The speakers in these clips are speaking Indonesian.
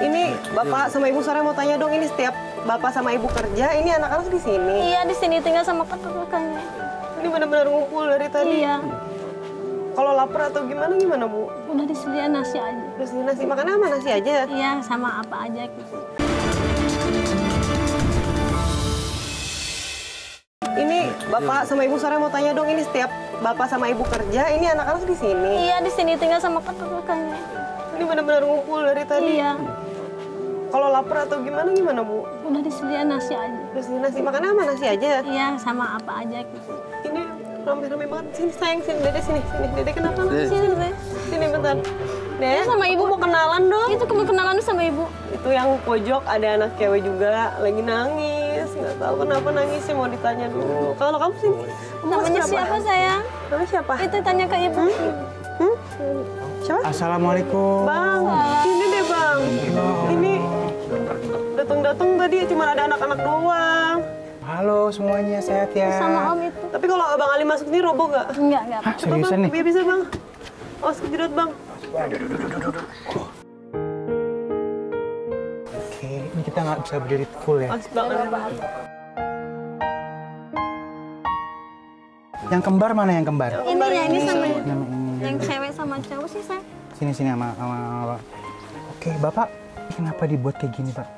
Ini bapak sama ibu sore mau tanya dong, ini setiap bapak sama ibu kerja, ini anak-anak di sini. Iya di sini tinggal sama kakak-kakaknya. Ini benar-benar ngumpul dari tadi. Iya. Kalau lapar atau gimana gimana bu? Udah disediain nasi aja. Ini nasi makan apa nasi aja? Iya sama apa aja gitu. Ini bapak sama ibu sore mau tanya dong, ini setiap bapak sama ibu kerja, ini anak-anak di sini. Iya di sini tinggal sama kakak-kakaknya. Ini benar-benar ngumpul dari tadi. Iya. Kalau lapar atau gimana gimana bu? Udah disediain nasi aja. Ini nasi makan apa nasi aja? Iya sama apa aja gitu. Ini rame-rame banget. Sini sayang sini dede sini sini dede kenapa? Sini deh. Sini bentar. Dede Iya, sama ibu. mau kenalan dong. Itu kamu kenalan sama ibu. Itu yang pojok ada anak cewek juga lagi nangis. Nggak tahu kenapa nangisnya mau ditanya dulu. Kalau kamu sini. Namanya siapa sayang? Namanya siapa? Itu tanya ke ibu. Hmm? Siapa? Assalamualaikum. Bang, sini deh bang. Ini datang-datang tadi cuma ada anak-anak doang. Halo semuanya, sehat ya? Sama om itu. Tapi kalau abang Ali masuk nih roboh nggak? Enggak enggak. Hah, Coba bang, nih? biar bisa bang. Oh, sekejedot bang. Oke, ini kita nggak bisa berdiri full ya. Banget. Yang kembar mana yang kembar? Ini ya ini sama ini. Sama cowok sih saya. Sini sini sama sama. sama- Oke, Bapak, kenapa dibuat kayak gini, Pak?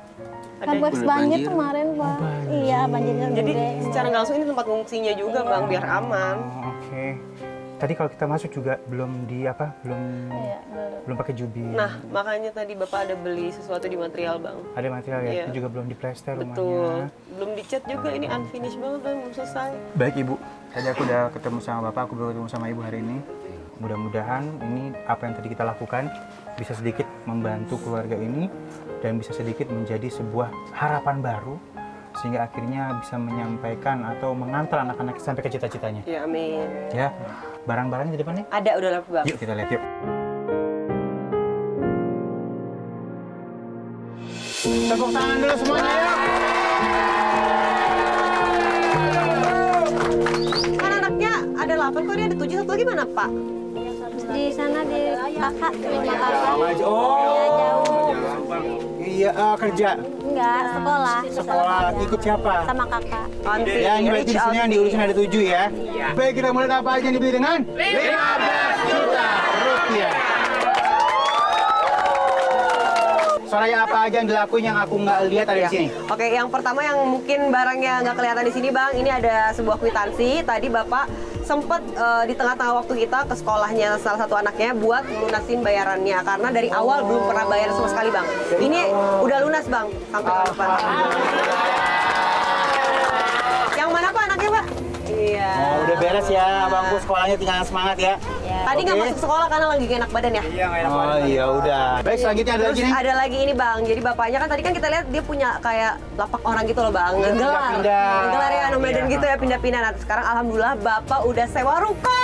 Habis banjir kemarin pak. Iya banjirnya Jadi gede. secara nggak langsung ini tempat ngungsinya juga bang, biar aman. Oh, Oke. Tadi kalau kita masuk juga belum di apa? Belum Iya, belum. belum pakai jubir. Nah, makanya tadi bapak ada beli sesuatu di material bang. ada material ya, Iya. itu juga belum diplester Betul. rumahnya. Belum dicat juga, ini unfinished banget bang, belum selesai. Baik Ibu, tadi aku udah ketemu sama Bapak, aku baru ketemu sama Ibu hari ini. Mudah-mudahan ini apa yang tadi kita lakukan bisa sedikit membantu keluarga ini dan bisa sedikit menjadi sebuah harapan baru sehingga akhirnya bisa menyampaikan atau mengantar anak-anak sampai ke cita-citanya. Ya amin. Ya, barang-barangnya di depan nih. Ada udah lah bang. Yuk kita lihat yuk. Tepuk tangan dulu semuanya ya. 8 kok dia ada 7 satu lagi mana pak? Di sana di kakak kakak. Oh, Iya jauh. iya eh, kerja. Enggak sekolah. Sekolah ikut siapa? Sama kakak. Ya, ini berarti di sini yang diurusin ada tujuh ya. Baik, kita mulai apa aja yang dibeli dengan? 15 juta rupiah. Soalnya apa aja yang dilakuin yang aku nggak lihat ada di sini? Oke, yang pertama yang mungkin barangnya nggak kelihatan di sini bang, ini ada sebuah kwitansi. Tadi bapak sempat eh, di tengah-tengah waktu kita ke sekolahnya salah satu anaknya buat lunasin bayarannya karena dari awal belum pernah bayar sama sekali bang. Ini udah lunas bang sampai tahun depan. Yang mana pak anaknya pak? Iya. Oh, udah beres ya, abangku sekolahnya tinggal semangat ya. Tadi nggak Oke. masuk sekolah karena lagi gak enak badan ya. Oh iya udah. Baik, selanjutnya ada lagi nih. ada lagi ini bang, jadi bapaknya kan tadi kan kita lihat dia punya kayak lapak orang gitu loh bang, ngegelar, pindah-pindah. ngegelar ya nomaden Iya. gitu ya pindah-pindah. Nah sekarang alhamdulillah bapak udah sewa ruko.